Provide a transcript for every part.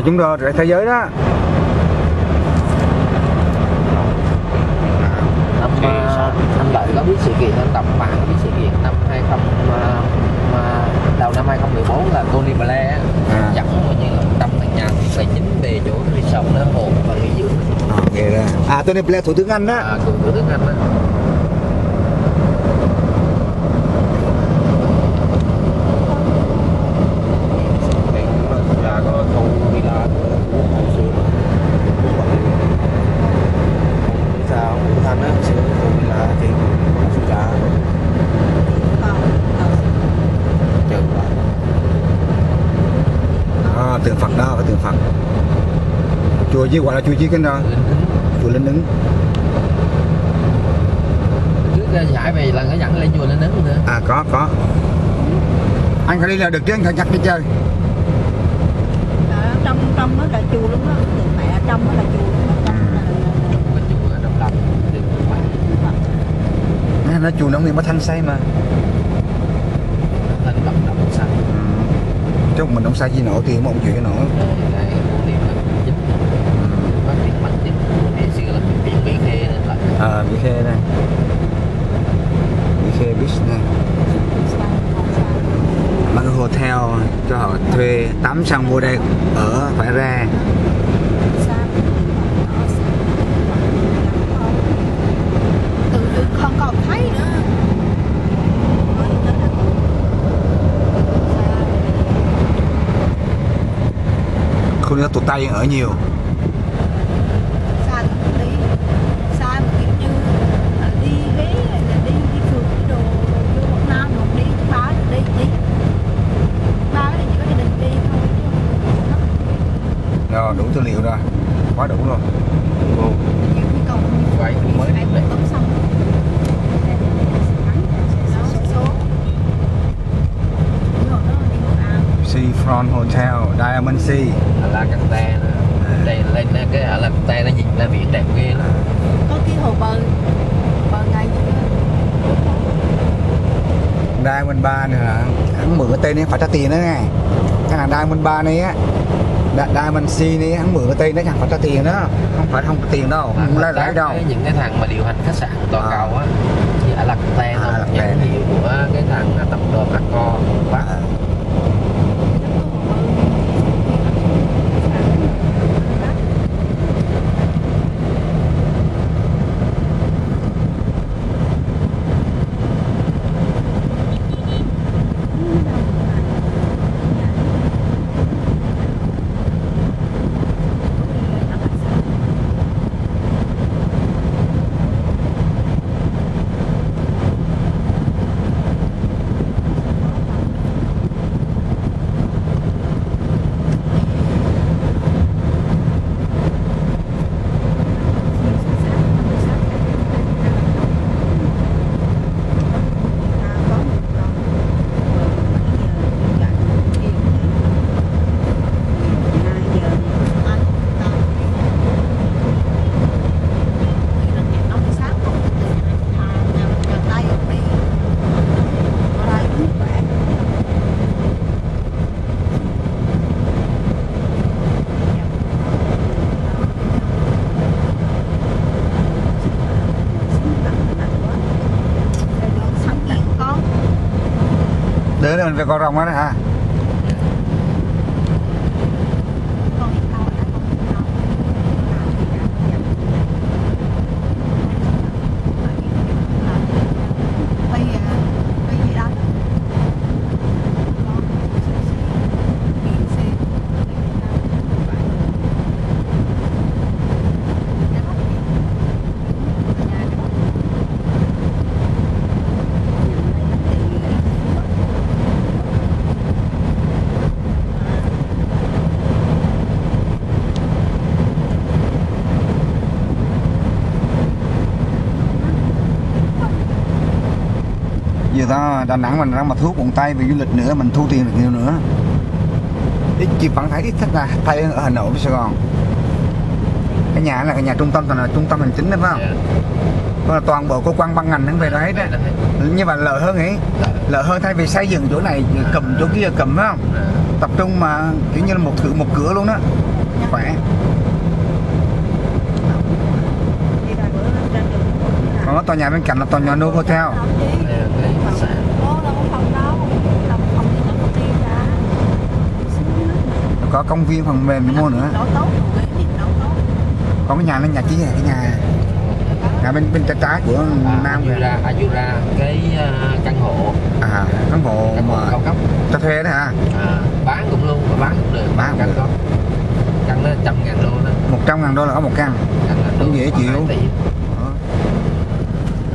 là chúng rẻ thế giới đó. Năm à, anh lợi có biết sự kiện anh đọc biết sự kiện năm 20 mà, mà đầu năm 2014 là Tony Blair À. dẫn coi như là trăm thằng nhà tài chính về chỗ cái resort đó hồn và nghỉ dưỡng. À, ra à Tony Blair thủ tướng Anh đó. À, thủ tướng Anh á nhà có thâu villa của hồi xưa mà của bọn không thanh á xưa thâu villa thì không sao trả trừ lại à, tượng Phật đó cái tượng Phật chùa gì gọi là chùa gì cái đó Ứng. Chùa Linh Ứng. Trước ra giải về là nó dẫn lên chùa Linh Ứng nữa. À có có. Anh phải đi là được chứ anh phải chắc đi chơi. Ở trong trong đó là chùa luôn đó. Từ mẹ trong đó là chùa luôn đó trong đó là, là, cái chùa Đồng Lâm được mạng Nó- chùa nó nguyên có thanh xây mà. Thành cộng đồng xanh chứ mình không sai gì nổi thì không chuyện cái nổi đây ờ bị khê đây. Bị khê beach này mấy cái hotel cho họ thuê tắm xong vô đây ở phải ra từ từ không còn thấy nữa khu đó tụi tây ở nhiều xa đi xa mà kiểu như là đi ghế hay là đi đi phượt đi đồ vô Quảng Nam đồ đi ba đi đi ba thì chỉ có gia đình đi. Thôi chứ rồi đủ tư liệu rồi. Quá đủ rồi đúng không nhiều cũng mới phải đến đây tắm xong Đó, số Rồi đó, đi Hội An. Seafront Hotel Diamond Sea. Là căng te nữa đây lên cái ở là căng te nó nhìn ra biển đẹp ghê lắm. Có cái hồ bơi bờ ngay Diamond Bar nữa là hắn mượn cái tên này phải trả tiền đó nghe. Cái hàng Diamond Bar này á Di- Diamond Sea này hắn mượn cái tên đó chẳng phải trả tiền đó. Không phải không có tiền đâu không lấy lãi đâu. những cái thằng mà điều hành khách sạn toàn À. cầu á thì ở là căng te À, thôi Lạc nhãn hiệu của cái thằng tập đoàn Accor. Bắc À, đứa này mình về con rồng đó hả con đi câu đã con đi câu bây giờ bây giờ đó giờ ta Đà Nẵng mình đang mà thu hút Tây về du lịch nữa mình thu tiền được nhiều nữa. Ít chị vẫn thấy ít thích là hơn ở Hà Nội với Sài Gòn. Cái nhà là cái nhà trung tâm toàn là trung tâm hành chính đấy phải không? Dạ. Còn là toàn bộ cơ quan ban ngành hắn về đó hết á Đây là hết. như vậy lợi hơn ấy Lợi. lợi hơn thay vì xây dựng chỗ này cầm chỗ kia cầm phải không? Tập trung mà kiểu như là một cửa một cửa luôn đó. Khỏe. Còn có tòa nhà bên cạnh là tòa nhà Novo Hotel đây là cái khách sạn Ô, đâu có phòng đâu Đâu có phòng gì đâu có tiền cả có công viên phần mềm để mua nữa. Tốt, cái còn nhà nó nhà này cái nhà nhà bên bên trái trái của Nam kìa. Azura Azura cái à, căn hộ. À căn hộ căn hộ mà cao cấp. cho thuê đó hả? À, bán cũng luôn mà bán cũng được. Bán căn được. có căn nó trăm ngàn đô đó. 100 ngàn đô là có một căn. Cũng dễ chịu. Đó.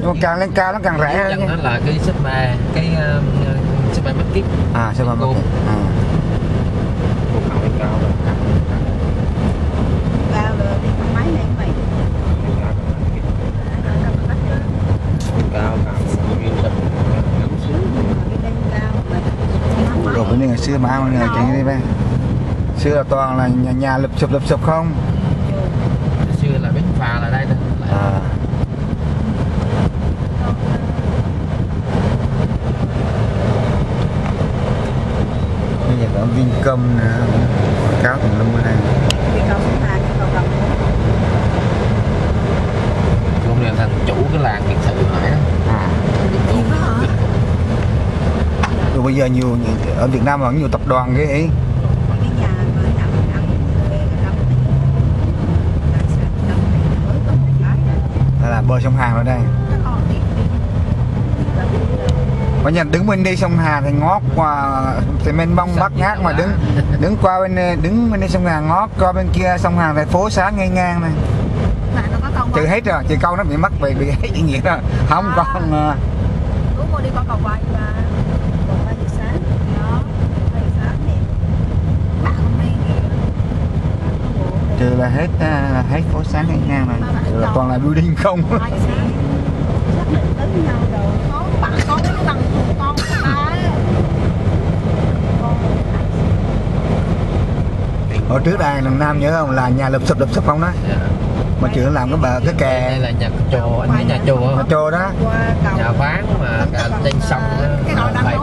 nhưng mà càng lên cao nó càng rẻ hơn đó là cái ship ba cái uh, ship ba market à sao mà Cô. à. một hào lên cao rồi Cao rồi đi thang máy này vậy cao cao nguyên sập ngắm xuống Đi lên cao mà rồi bữa nay ngày xưa mà ai ngày chạy đi bên xưa là toàn là nhà, nhà lụp sụp lụp sụp không? Xưa là bến phà là đây nè Là- à. bây giờ có Vincom nữa. Quảng cáo tùm lum ở đây. Cầu Đồng luôn là thằng chủ cái làng biệt thự hồi nãy đó à. Luôn đó hả? Rồi bây giờ nhiều nhiều- ở Việt Nam vẫn nhiều tập đoàn cái ấy. Là Đây là bờ sông Hàn ở đây. Nó còn có nhà đứng bên đây sông Hàn thì ngót qua thì bên bông bắt ngát mà đứng đứng qua bên, đứng bên đây sông Hàn, ngót qua bên kia sông Hàn thì phố xá ngay ngang này. Là trừ hết rồi trừ câu nó bị mất bị bị hết ý nghĩa rồi. Không còn à. đúng rồi, đi qua cầu quay mà cầu quay giờ sáng đó quay giờ sáng nè bạn hôm nay kìa Có bộ này trừ là hết ờ, hết phố xá ngay ngang này trừ là toàn là building không? Sáng? Rồi hồi trước đây thằng Nam nhớ không? Là nhà lụp sụp lụp sụp không đó? Dạ. mà trường làm cái bờ cái đây kè là nhà chùa anh thấy nhà chùa không? trô đó. Nhà ván mà cả trên sông phải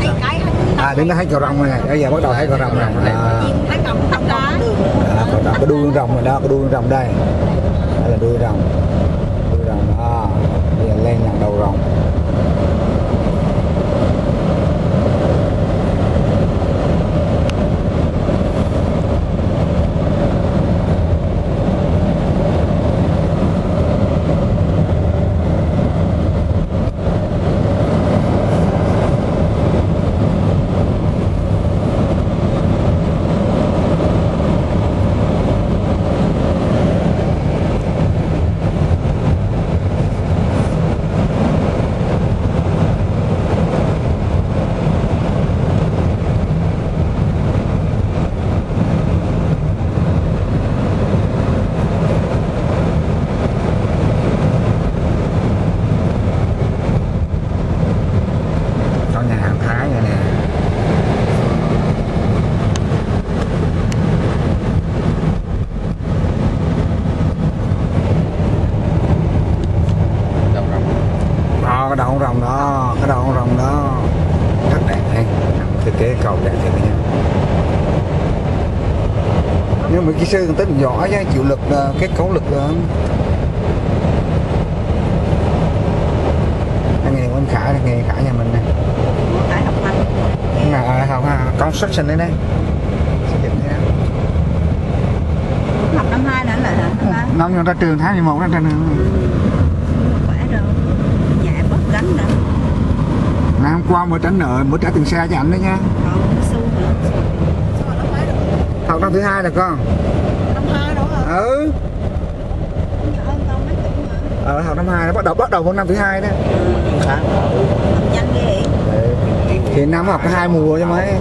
cái cái à đến nó thấy cầu rồng này bây giờ bắt đầu thấy cầu rồng này à, đó, cái đuôi rồng rồi đó cái đuôi rồng đây. Đây là đuôi rồng. Đuôi rồng đó bây giờ lên làm đầu rồng có nhà hàng Thái này nè đầu rồng đó cái đầu con rồng đó cái đầu con rồng đó. Rất đẹp hay thiết kế cầu đẹp thiệt nha. Nhưng mà kỹ sư ta giỏi chứ chịu lực ờ, kết cấu lực cái nghề của anh Khải là nghề Khải nhà mình này tại học à, không à, construction đấy đấy. Học năm hai nữa là hả? Năm ta trường tháng 11 ra trường. Rồi gánh rồi ngày hôm qua mới trả nợ mới trả tiền xe cho anh đấy nha xu nữa học năm thứ hai rồi con năm hai đâu hả ừ ờ học năm hai nó bắt đầu bắt đầu vào năm thứ hai đó nhanh ghê thì năm học có hai mùa cho mấy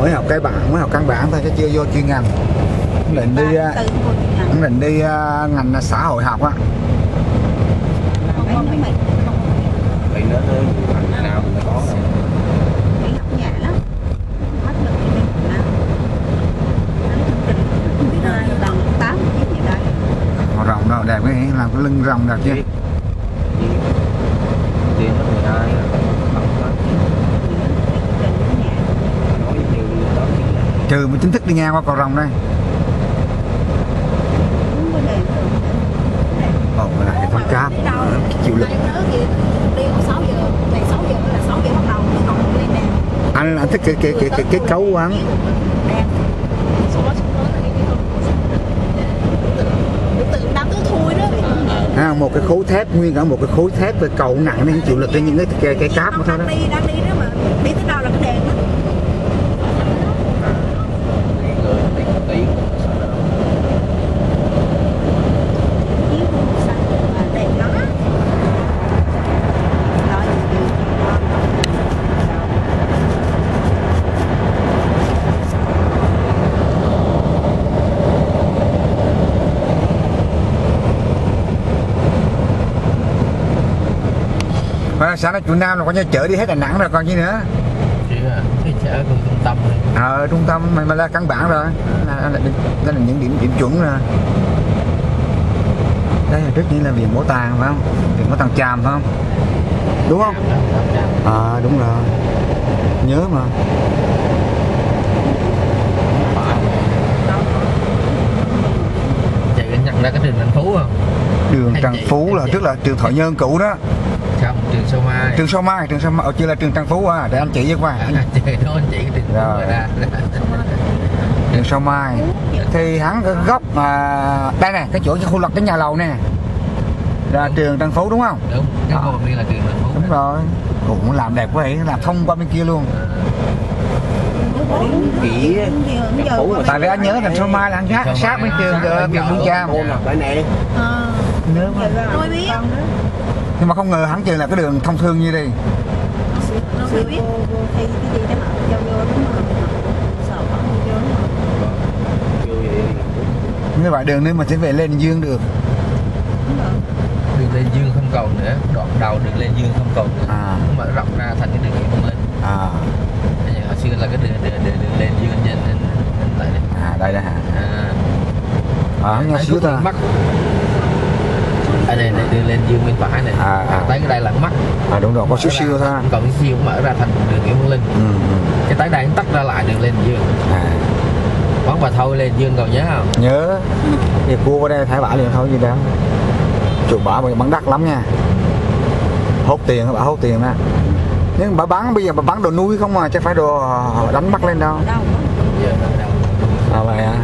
mới học cái bản mới học căn bản thôi chứ chưa vô chuyên ngành Ông định đi à, ngành ông định đi à, ngành xã hội học á. Vậy nữa thôi thằng nào cũng có thì Họ rồng đâu đẹp cái làm cái lưng rồng đẹp chưa? Tiền nó mười hai bằng đó trình ở nhà. Nói trừ mới chính thức đi ngang qua cầu rồng đây Đúng cái là hệ thống cáp chịu lực đi còn 6 giờ, tại 6 giờ là 6 giờ bắt đầu còn lên đèn. anh anh thích cái cái cái cái kết cấu quán à, một cái khối thép nguyên cả một cái khối thép về cầu nặng nên chịu lực trên những cái cái, cái cáp mà thôi đó đang đi đang đi đó mà đi tới đâu là cái đèn đó. người tí tí sau đó Chiếu xanh mà đèn đó. Đó, thì- và sáng nay chủ Nam là coi như chở đi hết Đà Nẵng rồi còn gì nữa? Chứ à, cái chợ gần trung tâm này ờ trung tâm mà, mà là căn bản rồi. Là, là, là, đây là những điểm điểm chuẩn rồi. Đây là trước nhiên là viện bảo tàng phải không? Viện bảo tàng tràm phải không? Đúng không? À đúng rồi. Nhớ mà. Chạy nhận ra cái đường thành phố không? Đường Trần Phú là trước là trường Thọ Nhân cũ đó trường sâu mai. Trường Sao Mai trường Sao Mai. Ở chưa là trường Trần Phú à? Để anh chỉ với qua. Anh chạy đó anh chị cái đường Rồi. trường Sao Mai. Thì hắn cái góc mà đây này cái chỗ cái khu lập cái nhà lầu nè. Là trường Trần Phú đúng không? Đúng. Cái hồ bên là trường thành phố đúng rồi. Cũng làm đẹp quá vậy làm thông qua bên kia luôn. Kỹ Trần Phú mà tại vì anh nhớ thành Sao Mai là ăn sát sát bên trường ờ, Môn là phải nè. Ờ, nhớ mà. tôi biết nhưng mà không ngờ hắn trường là cái đường thông thương như đi tôi biết. Vô thi cái gì đó vô như vậy đường nên mình sẽ về lên Dương được. Đường lên dương không cầu nữa. Đoạn đầu đường lên dương không cầu nữa. À. Mà rộng ra thành cái đường Nguyễn Văn Linh à. Bây giờ hồi xưa là cái đường đường, đường, đường lên dương trên trên trên lại đây. À đây đây hả? À. À xíu có ta. mắt. ở đây này đường lên dương bên phải này. À, à. tới cái đây là mắt. À đúng rồi có xíu xíu thôi còn cái siêu mở ra thành đường Nguyễn Văn Linh. Ừ, ừ. cái tới đây nó tắt ra lại đường lên dương à. Quán bà thôi lên dương cầu nhớ không? Nhớ. Thì cua qua đây thải bả liền thôi gì đâu chuột bả mà bán đắt lắm nha. Hốt tiền bả hốt tiền đó. Nhưng bà bán bây giờ bà bán đồ nuôi không mà chứ phải đồ đánh bắt lên đâu. Đâu à vậy à